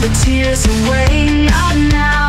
the tears away, not now.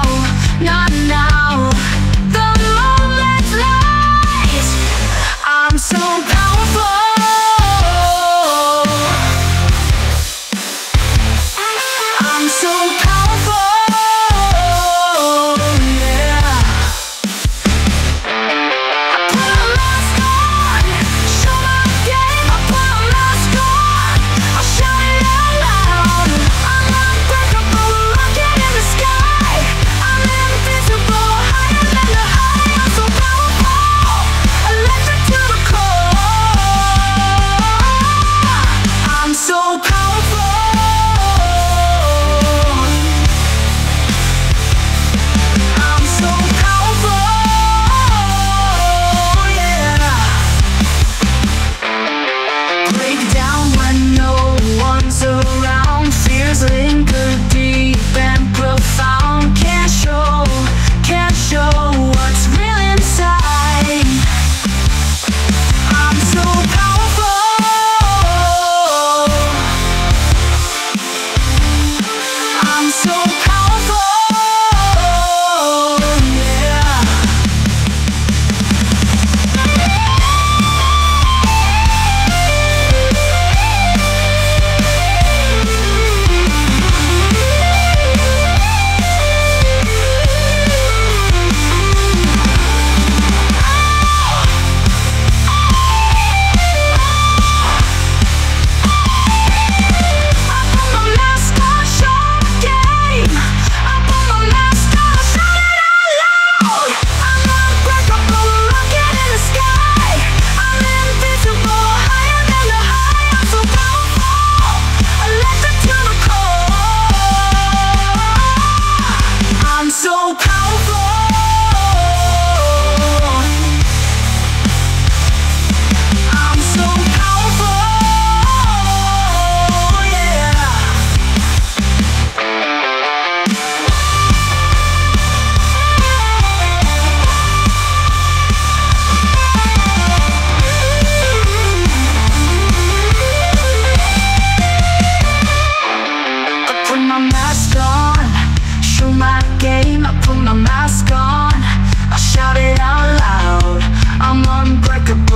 I put my mask on. I shout it out loud. I'm unbreakable,